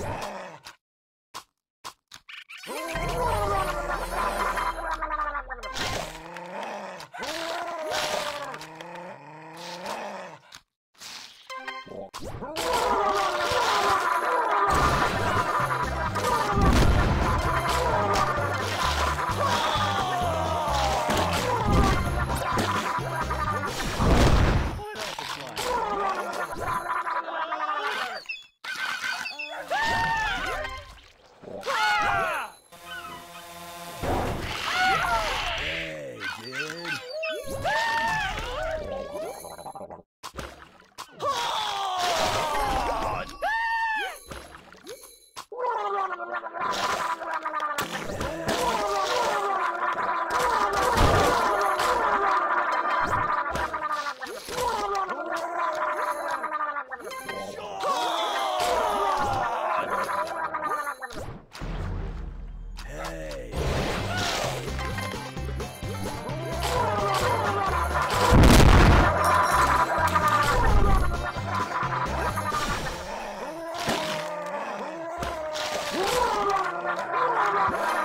Yeah. Oh, my God.